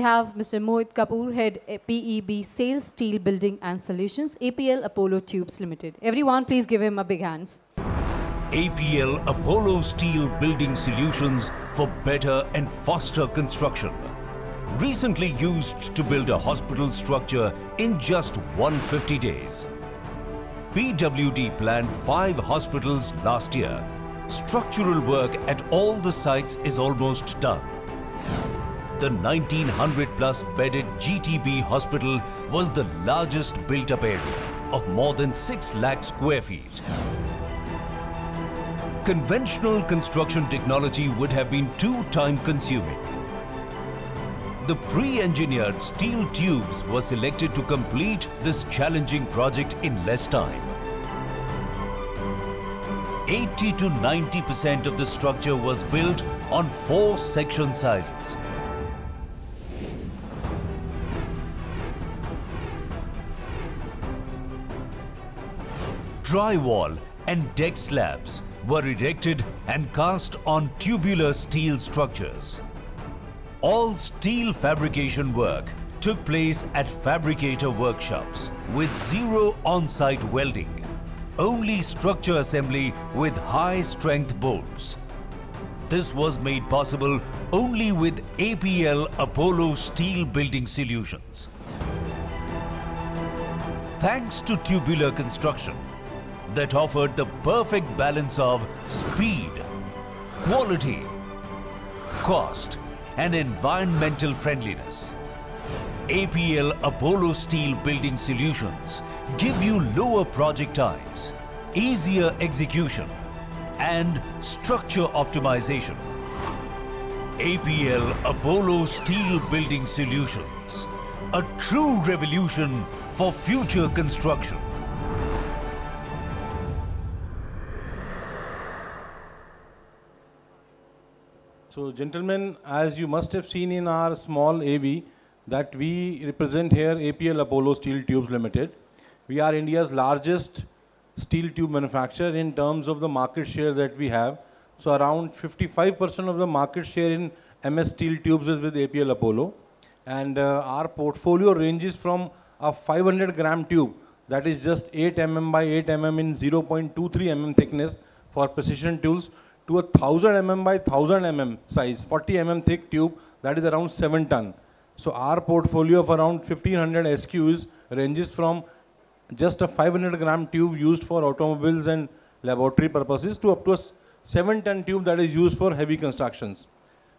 We have Mr. Mohit Kapoor, Head PEB Sales Steel Building and Solutions, APL Apollo Tubes Limited. Everyone, please give him a big hands. APL Apollo Steel Building Solutions for better and faster construction. Recently used to build a hospital structure in just 150 days. PWD planned five hospitals last year. Structural work at all the sites is almost done. The 1900 plus bedded GTB hospital was the largest built up area of more than 6 lakh square feet. Conventional construction technology would have been too time consuming. The pre-engineered steel tubes were selected to complete this challenging project in less time. 80 to 90% of the structure was built on four section sizes. Drywall and deck slabs were erected and cast on tubular steel structures. All steel fabrication work took place at fabricator workshops with zero on-site welding, only structure assembly with high-strength bolts. This was made possible only with APL Apollo Steel Building Solutions. Thanks to tubular construction that offered the perfect balance of speed, quality, cost and environmental friendliness. APL Apollo Steel Building Solutions give you lower project times, easier execution and structure optimization. APL Apollo Steel Building Solutions, a true revolution for future construction. So gentlemen, as you must have seen in our small AV that we represent here APL Apollo Steel Tubes Limited. We are India's largest steel tube manufacturer in terms of the market share that we have. So around 55% of the market share in MS steel tubes is with APL Apollo. And uh, our portfolio ranges from a 500 gram tube that is just 8 mm by 8 mm in 0.23 mm thickness for precision tools to a 1000 mm by 1000 mm size, 40 mm thick tube that is around 7 ton. So our portfolio of around 1500 SKUs ranges from just a 500 gram tube used for automobiles and laboratory purposes to up to a 7 ton tube that is used for heavy constructions.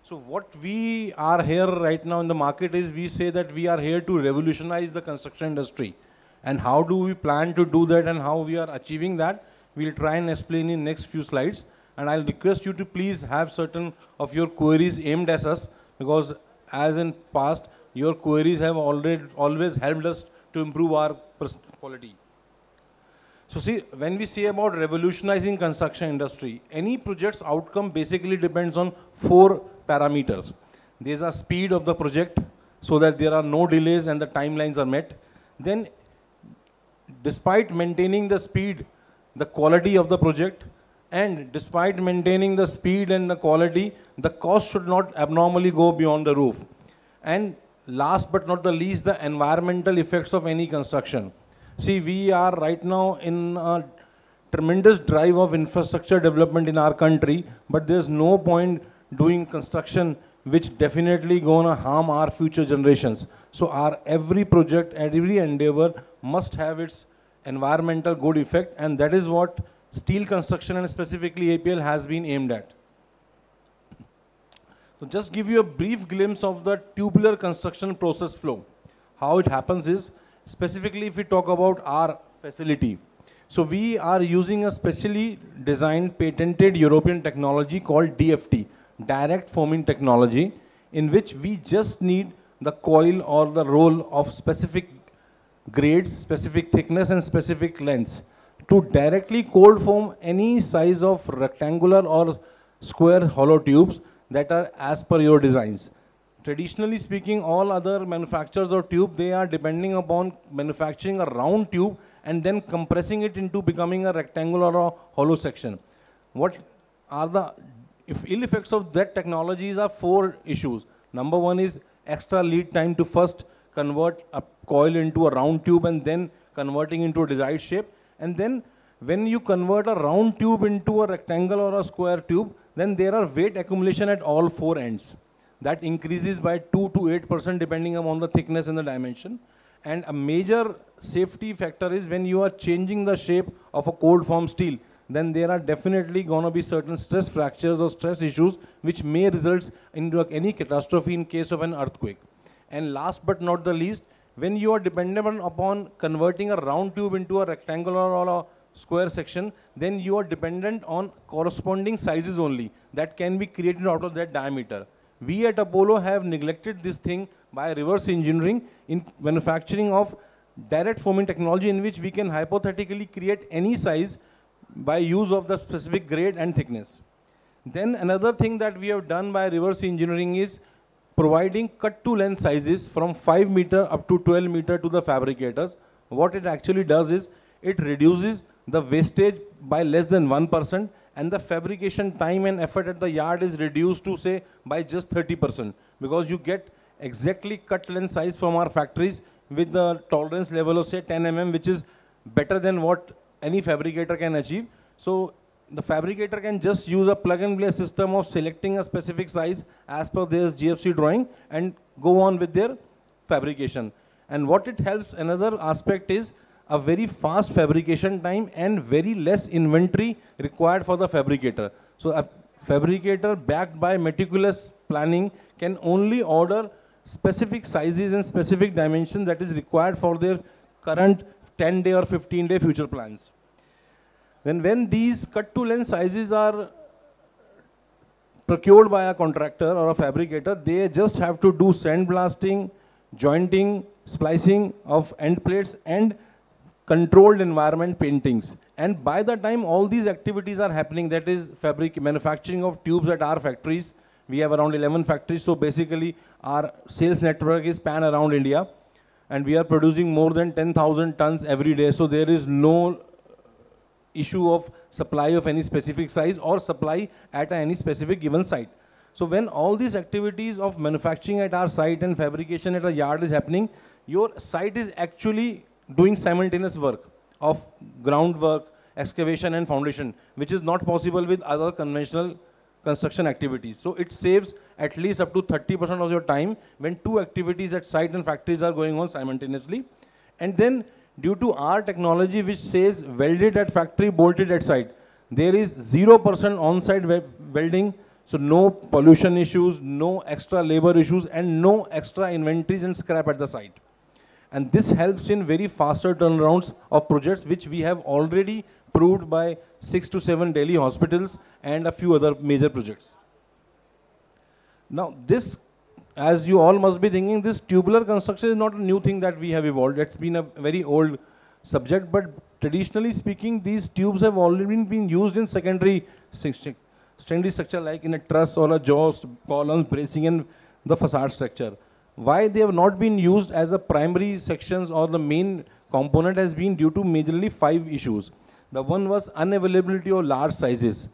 So what we are here right now in the market is we say that we are here to revolutionize the construction industry. And how do we plan to do that and how we are achieving that, we'll try and explain in next few slides. And I'll request you to please have certain of your queries aimed at us because as in past, your queries have already always helped us to improve our quality. So see, when we say about revolutionizing construction industry, any project's outcome basically depends on four parameters. There's a speed of the project so that there are no delays and the timelines are met. Then despite maintaining the speed, the quality of the project, and despite maintaining the speed and the quality, the cost should not abnormally go beyond the roof. And last but not the least, the environmental effects of any construction. See, we are right now in a tremendous drive of infrastructure development in our country, but there's no point doing construction which definitely gonna harm our future generations. So our every project, every endeavor must have its environmental good effect and that is what steel construction and specifically APL has been aimed at. So just give you a brief glimpse of the tubular construction process flow. How it happens is, specifically if we talk about our facility. So we are using a specially designed patented European technology called DFT, direct forming technology, in which we just need the coil or the roll of specific grades, specific thickness and specific lengths to directly cold form any size of rectangular or square hollow tubes that are as per your designs. Traditionally speaking, all other manufacturers of tube, they are depending upon manufacturing a round tube and then compressing it into becoming a rectangular or hollow section. What are the ill effects of that technologies are four issues. Number one is extra lead time to first convert a coil into a round tube and then converting into a desired shape. And then when you convert a round tube into a rectangle or a square tube, then there are weight accumulation at all four ends. That increases by 2 to 8% depending upon the thickness and the dimension. And a major safety factor is when you are changing the shape of a cold form steel, then there are definitely going to be certain stress fractures or stress issues which may result in any catastrophe in case of an earthquake. And last but not the least, when you are dependent upon converting a round tube into a rectangular or a square section, then you are dependent on corresponding sizes only that can be created out of that diameter. We at Apollo have neglected this thing by reverse engineering in manufacturing of direct forming technology in which we can hypothetically create any size by use of the specific grade and thickness. Then another thing that we have done by reverse engineering is providing cut to length sizes from 5 meter up to 12 meter to the fabricators. What it actually does is it reduces the wastage by less than 1% and the fabrication time and effort at the yard is reduced to say by just 30% because you get exactly cut length size from our factories with the tolerance level of say 10 mm which is better than what any fabricator can achieve. So the fabricator can just use a plug and play system of selecting a specific size as per their GFC drawing and go on with their fabrication. And what it helps, another aspect is a very fast fabrication time and very less inventory required for the fabricator. So a fabricator backed by meticulous planning can only order specific sizes and specific dimensions that is required for their current 10 day or 15 day future plans. Then when these cut to length sizes are procured by a contractor or a fabricator, they just have to do sandblasting, jointing, splicing of end plates and controlled environment paintings. And by the time all these activities are happening, that is fabric manufacturing of tubes at our factories, we have around 11 factories. So basically our sales network is pan around India and we are producing more than 10,000 tons every day. So there is no issue of supply of any specific size or supply at any specific given site. So when all these activities of manufacturing at our site and fabrication at a yard is happening, your site is actually doing simultaneous work of groundwork, excavation and foundation, which is not possible with other conventional construction activities. So it saves at least up to 30% of your time when two activities at site and factories are going on simultaneously. And then due to our technology which says welded at factory, bolted at site, there is 0% on-site welding, so no pollution issues, no extra labor issues, and no extra inventories and scrap at the site. And this helps in very faster turnarounds of projects which we have already proved by six to seven Delhi hospitals and a few other major projects. Now this, as you all must be thinking, this tubular construction is not a new thing that we have evolved. It's been a very old subject, but traditionally speaking, these tubes have already been used in secondary secondary structure like in a truss or a jaws, columns, bracing and the facade structure. Why they have not been used as a primary sections or the main component has been due to majorly five issues. The one was unavailability of large sizes.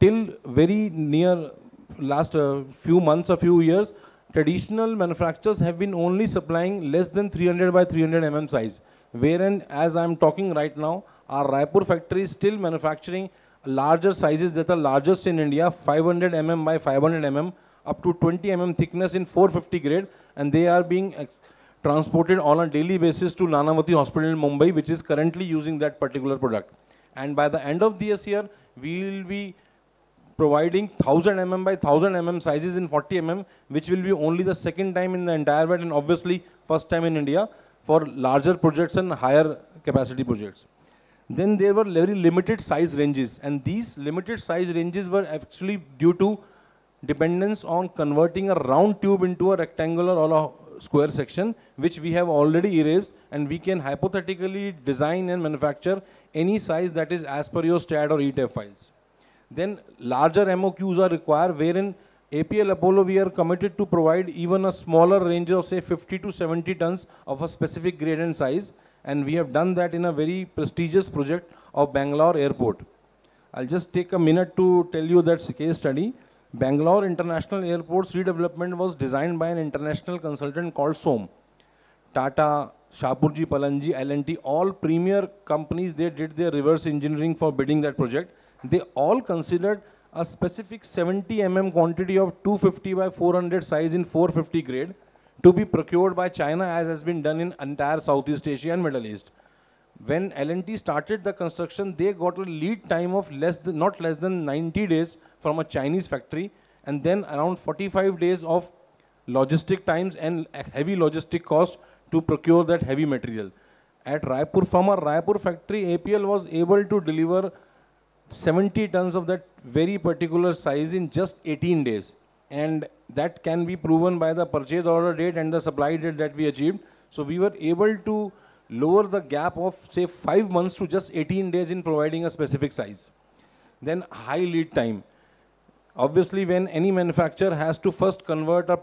Till very near last uh, few months or few years, traditional manufacturers have been only supplying less than 300 by 300 mm size. Wherein, as I'm talking right now, our Raipur factory is still manufacturing larger sizes that are largest in India, 500 mm by 500 mm, up to 20 mm thickness in 450 grade, and they are being uh, transported on a daily basis to Nanavati Hospital in Mumbai, which is currently using that particular product. And by the end of this year, we will be providing 1000 mm by 1000 mm sizes in 40 mm, which will be only the second time in the entire world and obviously first time in India for larger projects and higher capacity projects. Then there were very limited size ranges and these limited size ranges were actually due to dependence on converting a round tube into a rectangular or a square section, which we have already erased and we can hypothetically design and manufacture any size that is as per your STAAD or ETABS files. Then larger MOQs are required wherein APL Apollo we are committed to provide even a smaller range of say 50 to 70 tons of a specific grade and size and we have done that in a very prestigious project of Bangalore airport. I'll just take a minute to tell you that case study. Bangalore International Airport's redevelopment was designed by an international consultant called SOM. Tata, Shapoorji Pallonji, L&T, all premier companies, they did their reverse engineering for bidding that project. They all considered a specific 70 mm quantity of 250 by 400 size in 450 grade to be procured by China as has been done in entire Southeast Asia and Middle East. When L&T started the construction, they got a lead time of less than, not less than 90 days from a Chinese factory and then around 45 days of logistic times and heavy logistic cost to procure that heavy material. At Raipur, from our Raipur factory, APL was able to deliver 70 tons of that very particular size in just 18 days. And that can be proven by the purchase order date and the supply date that we achieved. So we were able to lower the gap of say 5 months to just 18 days in providing a specific size. Then high lead time. Obviously when any manufacturer has to first convert a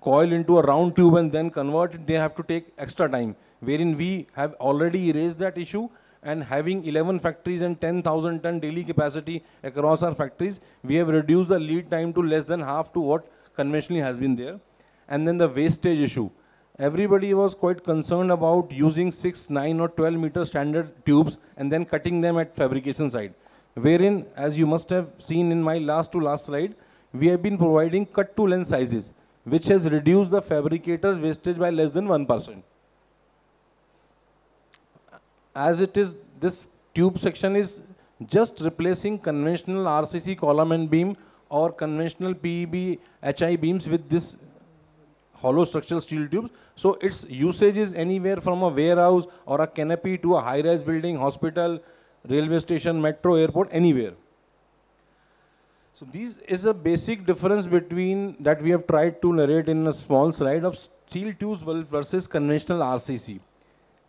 coil into a round tube and then convert it, they have to take extra time. Wherein we have already erased that issue and having 11 factories and 10,000 ton daily capacity across our factories, we have reduced the lead time to less than half to what conventionally has been there. And then the wastage issue. Everybody was quite concerned about using 6, 9 or 12 meter standard tubes and then cutting them at fabrication side. Wherein, as you must have seen in my last to last slide, we have been providing cut to length sizes, which has reduced the fabricator's wastage by less than 1% as it is, this tube section is just replacing conventional RCC column and beam or conventional PEB HI beams with this hollow structural steel tubes. So its usage is anywhere from a warehouse or a canopy to a high-rise building, hospital, railway station, metro, airport, anywhere. So this is a basic difference between that we have tried to narrate in a small slide of steel tubes versus conventional RCC.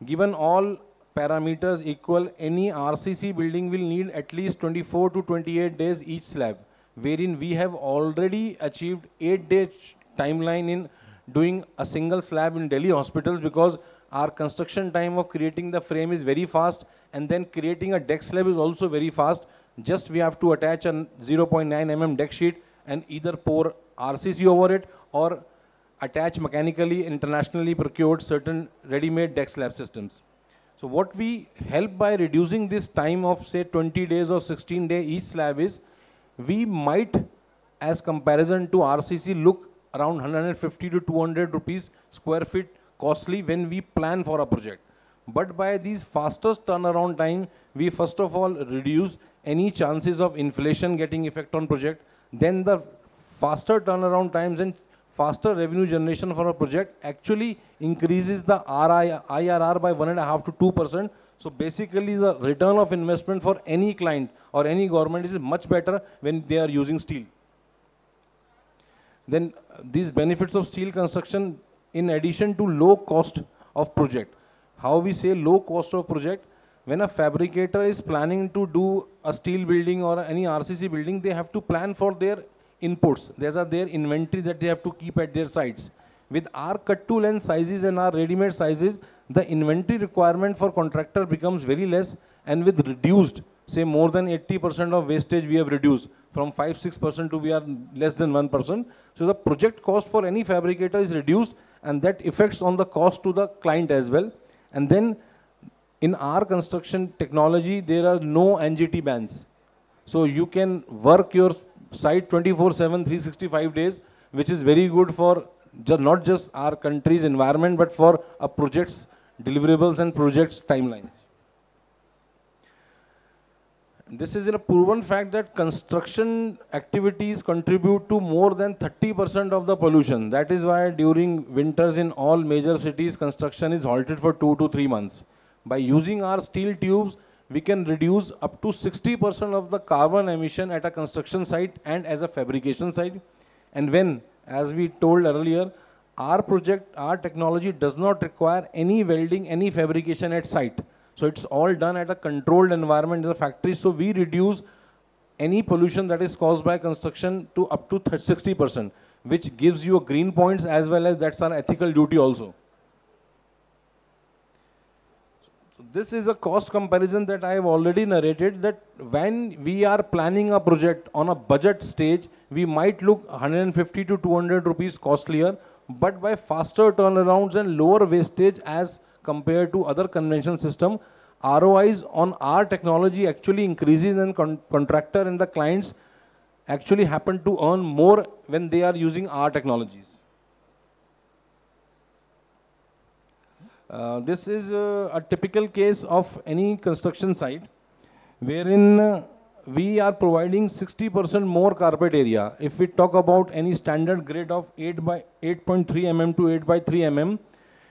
Given all parameters equal, any RCC building will need at least 24 to 28 days each slab, wherein we have already achieved 8 day timeline in doing a single slab in Delhi hospitals because our construction time of creating the frame is very fast and then creating a deck slab is also very fast. Just we have to attach a 0.9 mm deck sheet and either pour RCC over it or attach mechanically internationally procured certain ready-made deck slab systems. So what we help by reducing this time of say 20 days or 16 day each slab is, we might as comparison to RCC look around 150 to 200 rupees square feet costly when we plan for a project. But by these fastest turnaround time, we first of all reduce any chances of inflation getting effect on project. Then the faster turnaround times and faster revenue generation for a project actually increases the RI, IRR by 1.5 to 2%. So basically the return of investment for any client or any government is much better when they are using steel. Then uh, these benefits of steel construction in addition to low cost of project. How we say low cost of project, when a fabricator is planning to do a steel building or any RCC building, they have to plan for their inputs. These are their inventory that they have to keep at their sites. With our cut to length sizes and our ready-made sizes, the inventory requirement for contractor becomes very less and with reduced, say more than 80% of wastage we have reduced from 5-6% to we are less than 1%. So the project cost for any fabricator is reduced and that affects on the cost to the client as well. And then in our construction technology, there are no NGT bans. So you can work your site 24 7 365 days which is very good for just not just our country's environment but for a project's deliverables and projects timelines this is a proven fact that construction activities contribute to more than 30% of the pollution. That is why during winters in all major cities, construction is halted for two to three months. By using our steel tubes, we can reduce up to 60% of the carbon emission at a construction site and as a fabrication site. And when, as we told earlier, our project, our technology does not require any welding, any fabrication at site. So it's all done at a controlled environment in the factory. So we reduce any pollution that is caused by construction to up to 60%, which gives you green points as well as that's our ethical duty also. This is a cost comparison that I have already narrated that when we are planning a project on a budget stage, we might look 150 to 200 rupees costlier, but by faster turnarounds and lower wastage as compared to other conventional system, ROIs on our technology actually increases and con contractor and the clients actually happen to earn more when they are using our technologies. This is uh, a typical case of any construction site wherein uh, we are providing 60% more carpet area. If we talk about any standard grade of 8 by 8.3 mm to 8 by 3 mm,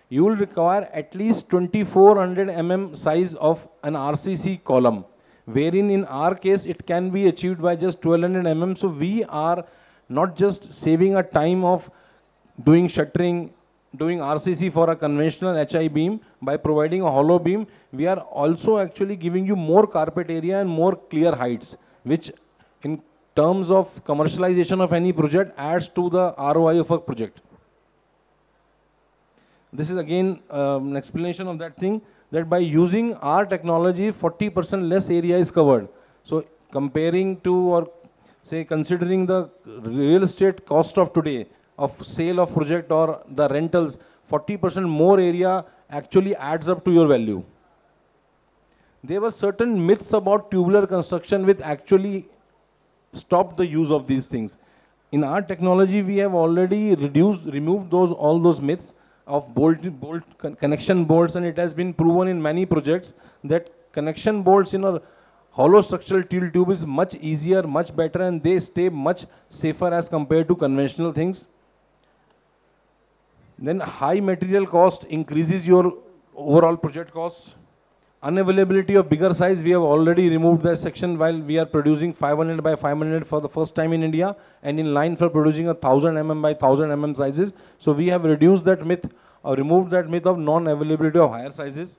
you will require at least 2400 mm size of an RCC column, wherein in our case it can be achieved by just 1200 mm. So we are not just saving a time of doing shuttering, doing RCC for a conventional HI beam, by providing a hollow beam, we are also actually giving you more carpet area and more clear heights, which in terms of commercialization of any project adds to the ROI of a project. This is again um, an explanation of that thing that by using our technology, 40% less area is covered. So comparing to or say considering the real estate cost of today, of sale of project or the rentals, 40% more area actually adds up to your value. There were certain myths about tubular construction which actually stopped the use of these things. In our technology, we have already reduced, removed those all those myths of bolt, bolt con connection bolts and it has been proven in many projects that connection bolts in a hollow structural tube is much easier, much better and they stay much safer as compared to conventional things. Then high material cost increases your overall project costs. Unavailability of bigger size, we have already removed that section while we are producing 500 by 500 for the first time in India and in line for producing a 1000 mm by 1000 mm sizes. So we have reduced that myth or removed that myth of non-availability of higher sizes.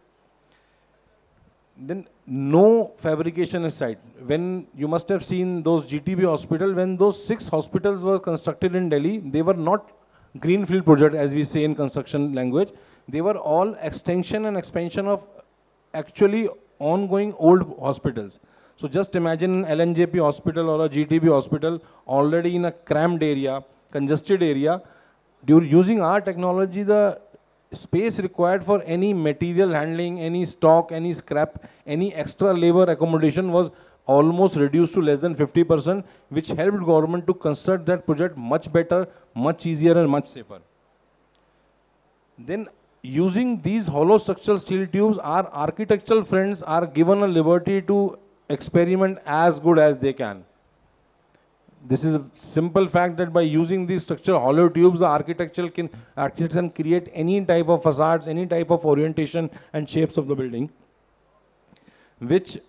Then no fabrication site. When you must have seen those GTB hospital, when those six hospitals were constructed in Delhi, they were not greenfield project as we say in construction language. They were all extension and expansion of actually ongoing old hospitals. So just imagine an LNJP hospital or a GTB hospital already in a cramped area, congested area. Using our technology, the space required for any material handling, any stock, any scrap, any extra labor accommodation was almost reduced to less than 50%, which helped government to construct that project much better, much easier and much safer. Then using these hollow structural steel tubes, our architectural friends are given a liberty to experiment as good as they can. This is a simple fact that by using these structural hollow tubes, the architectural can, architects can create any type of facades, any type of orientation and shapes of the building, which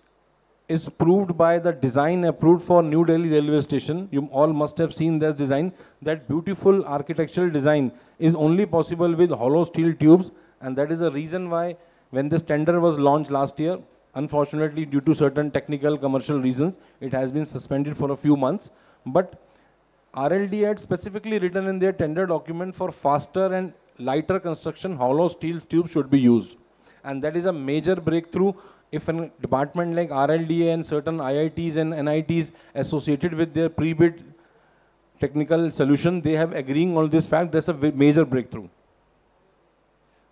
is proved by the design approved for New Delhi railway station. You all must have seen this design. That beautiful architectural design is only possible with hollow steel tubes and that is the reason why when this tender was launched last year, unfortunately due to certain technical commercial reasons, it has been suspended for a few months. But RLD had specifically written in their tender document for faster and lighter construction, hollow steel tubes should be used. And that is a major breakthrough if a department like RLDA and certain IITs and NITs associated with their pre-bid technical solution, they have agreeing on this fact, that's a major breakthrough.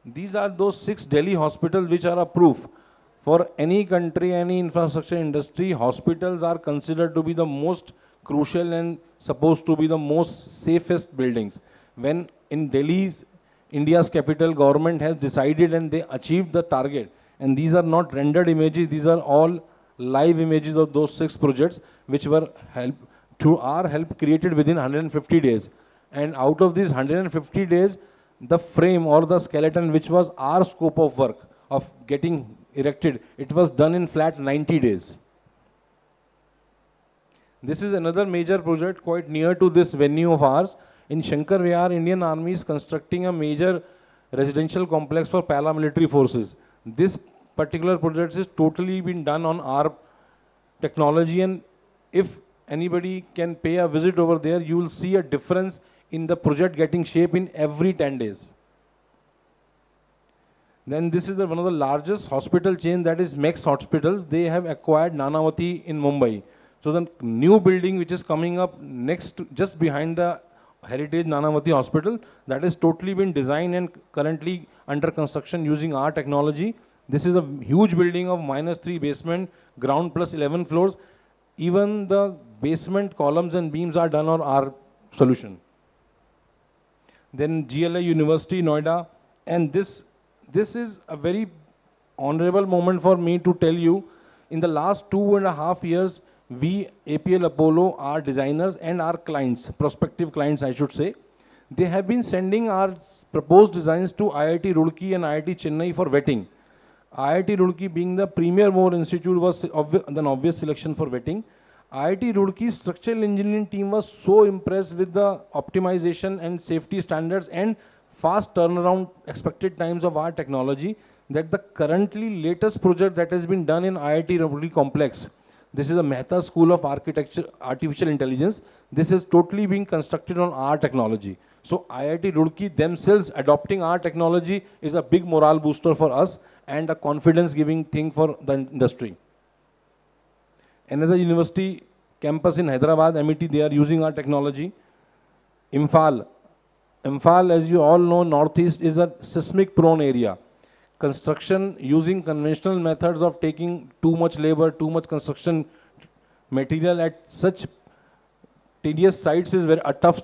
These are those six Delhi hospitals which are a proof. For any country, any infrastructure industry, hospitals are considered to be the most crucial and supposed to be the most safest buildings. When in Delhi's, India's capital government has decided and they achieved the target, and these are not rendered images, these are all live images of those six projects which were help, through our help created within 150 days. And out of these 150 days, the frame or the skeleton which was our scope of work of getting erected, it was done in flat 90 days. This is another major project quite near to this venue of ours. In Shankar Vihar, Indian Army is constructing a major residential complex for paramilitary forces. This particular project is totally been done on our technology and if anybody can pay a visit over there, you will see a difference in the project getting shape in every 10 days. Then this is the, one of the largest hospital chain that is Max Hospitals. They have acquired Nanavati in Mumbai. So the new building which is coming up next, to, just behind the Heritage Nanavati Hospital, that is totally been designed and currently under construction using our technology. This is a huge building of minus three basement, ground plus 11 floors. Even the basement columns and beams are done on our solution. Then GLA University, Noida, and this, this is a very honorable moment for me to tell you, in the last two and a half years, we, APL Apollo, our designers and our clients, prospective clients I should say, they have been sending our proposed designs to IIT Roorkee and IIT Chennai for vetting. IIT Roorkee being the premier more institute was obvi an obvious selection for vetting. IIT Roorkee structural engineering team was so impressed with the optimization and safety standards and fast turnaround expected times of our technology that the currently latest project that has been done in IIT Roorkee complex this is a Mehta School of Architecture, Artificial Intelligence. This is totally being constructed on our technology. So IIT Roorkee themselves adopting our technology is a big morale booster for us and a confidence giving thing for the industry. Another university campus in Hyderabad, MET, they are using our technology. Imphal. Imphal, as you all know, Northeast is a seismic prone area construction using conventional methods of taking too much labor, too much construction material at such tedious sites is very a tough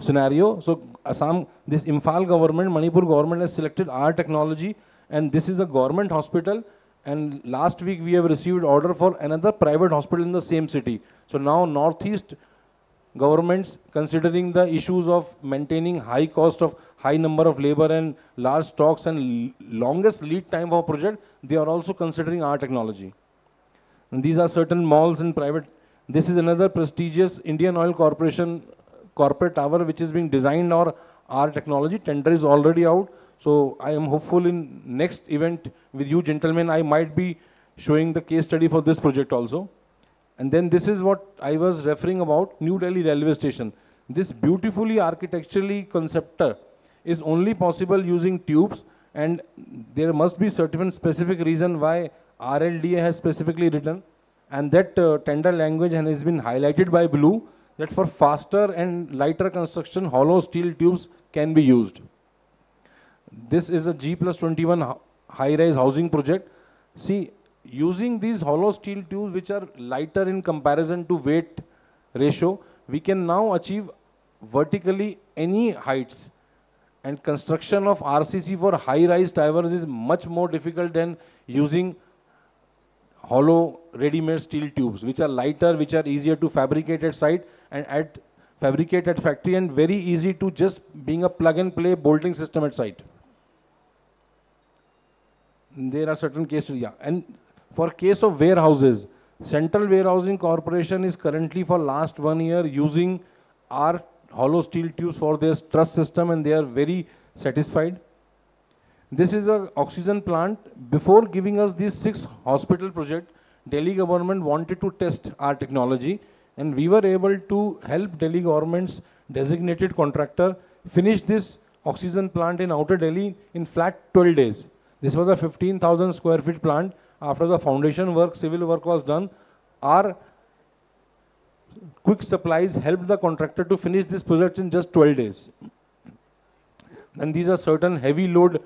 scenario. So Assam, this Imphal government, Manipur government has selected our technology and this is a government hospital and last week we have received order for another private hospital in the same city. So now Northeast governments considering the issues of maintaining high cost of high number of labor and large stocks and longest lead time for project, they are also considering our technology. And these are certain malls and private. This is another prestigious Indian Oil Corporation corporate tower which is being designed or our technology. Tender is already out. So I am hopeful in next event with you gentlemen, I might be showing the case study for this project also. And then this is what I was referring about, New Delhi railway station. This beautifully architecturally conceptor is only possible using tubes and there must be certain specific reason why RLDA has specifically written and that uh, tender language has been highlighted by blue that for faster and lighter construction hollow steel tubes can be used. This is a G plus 21 high-rise housing project. See, using these hollow steel tubes which are lighter in comparison to weight ratio, we can now achieve vertically any heights. And construction of RCC for high-rise towers is much more difficult than using hollow ready-made steel tubes, which are lighter, which are easier to fabricate at site and at fabricate at factory and very easy to just being a plug-and-play bolting system at site. There are certain cases, yeah. And for case of warehouses, Central Warehousing Corporation is currently for last one year using our hollow steel tubes for their truss system and they are very satisfied. This is a oxygen plant. Before giving us this six hospital project, Delhi government wanted to test our technology and we were able to help Delhi government's designated contractor finish this oxygen plant in outer Delhi in flat 12 days. This was a 15,000 square feet plant after the foundation work, civil work was done, our quick supplies helped the contractor to finish this project in just 12 days. And these are certain heavy load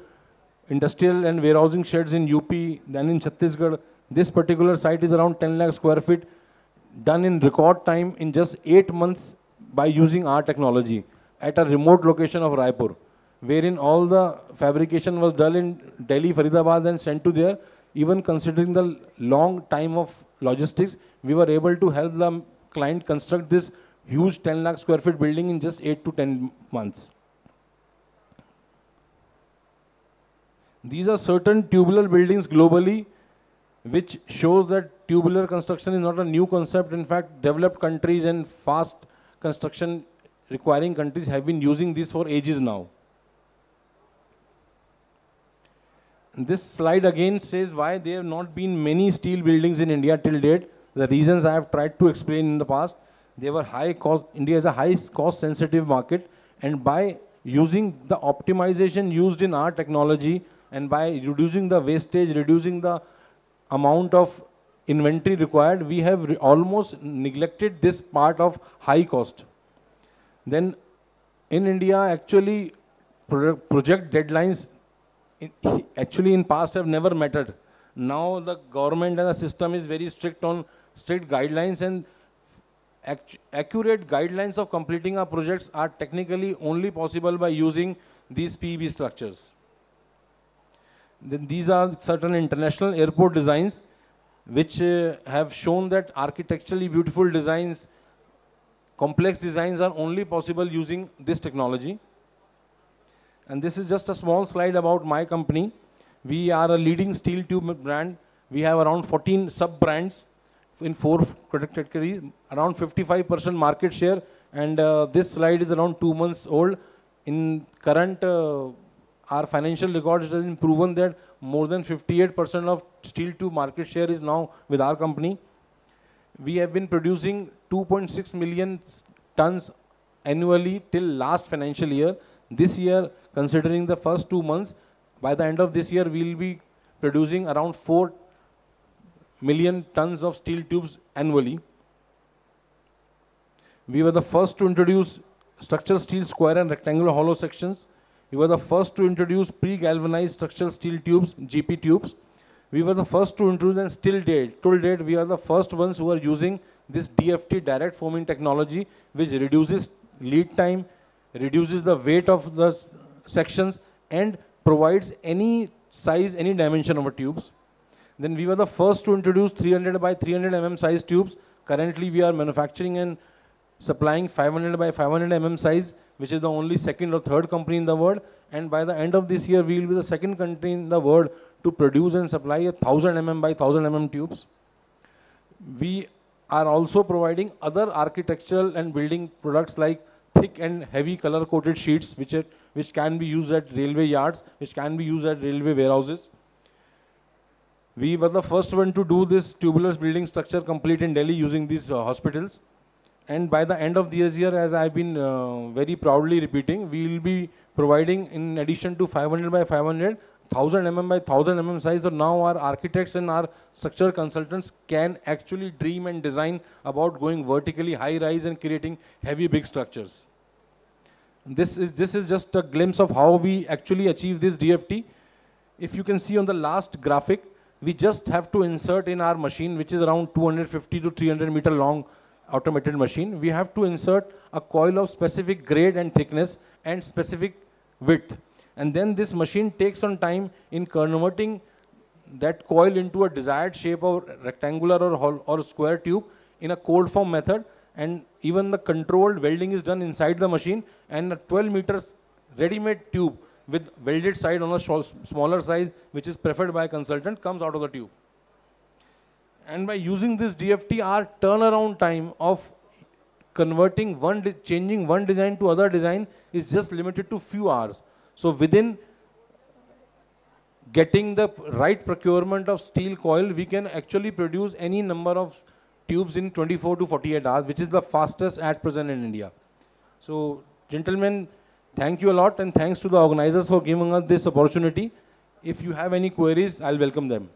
industrial and warehousing sheds in UP, then in Chhattisgarh. This particular site is around 10 lakh square feet, done in record time in just 8 months by using our technology at a remote location of Raipur, wherein all the fabrication was done in Delhi, Faridabad and sent to there even considering the long time of logistics, we were able to help the client construct this huge 10 lakh square feet building in just 8 to 10 months. These are certain tubular buildings globally which shows that tubular construction is not a new concept. In fact, developed countries and fast construction requiring countries have been using this for ages now. This slide again says why there have not been many steel buildings in India till date. The reasons I have tried to explain in the past. They were high cost, India is a high cost sensitive market and by using the optimization used in our technology, and by reducing the wastage, reducing the amount of inventory required, we have almost neglected this part of high cost. Then in India, actually, pro project deadlines in, actually in past have never mattered. Now the government and the system is very strict on strict guidelines and accurate guidelines of completing our projects are technically only possible by using these PEB structures. Then these are certain international airport designs which uh, have shown that architecturally beautiful designs, complex designs are only possible using this technology. And this is just a small slide about my company. We are a leading steel tube brand. We have around 14 sub-brands in four product categories, around 55% market share. And uh, this slide is around two months old. In current uh, our financial records has been proven that more than 58% of steel tube market share is now with our company. We have been producing 2.6 million tons annually till last financial year. This year, considering the first two months, by the end of this year, we will be producing around 4 million tons of steel tubes annually. We were the first to introduce structural steel square and rectangular hollow sections we were the first to introduce pre-galvanized structural steel tubes, GP tubes. We were the first to introduce and still date, till date, we are the first ones who are using this DFT direct forming technology, which reduces lead time, reduces the weight of the sections, and provides any size, any dimension of a tubes. Then we were the first to introduce 300 by 300 mm size tubes. Currently, we are manufacturing and supplying 500 by 500 mm size, which is the only second or third company in the world. And by the end of this year, we will be the second country in the world to produce and supply a 1000 mm by 1000 mm tubes. We are also providing other architectural and building products like thick and heavy color coated sheets, which, are, which can be used at railway yards, which can be used at railway warehouses. We were the first one to do this tubular building structure complete in Delhi using these uh, hospitals. And by the end of this year, as I've been uh, very proudly repeating, we will be providing, in addition to 500 by 500, 1000 mm by 1000 mm size. So now our architects and our structural consultants can actually dream and design about going vertically high rise and creating heavy big structures. This is, this is just a glimpse of how we actually achieve this DFT. If you can see on the last graphic, we just have to insert in our machine, which is around 250 to 300 meter long automated machine, we have to insert a coil of specific grade and thickness and specific width. And then this machine takes some time in converting that coil into a desired shape of rectangular or, or square tube in a cold form method. And even the controlled welding is done inside the machine and a 12 meters ready-made tube with welded side on a smaller size, which is preferred by a consultant, comes out of the tube. And by using this DFT, our turnaround time of converting one, changing one design to other design is just limited to few hours. So within getting the right procurement of steel coil, we can actually produce any number of tubes in 24 to 48 hours, which is the fastest at present in India. So gentlemen, thank you a lot and thanks to the organizers for giving us this opportunity. If you have any queries, I'll welcome them.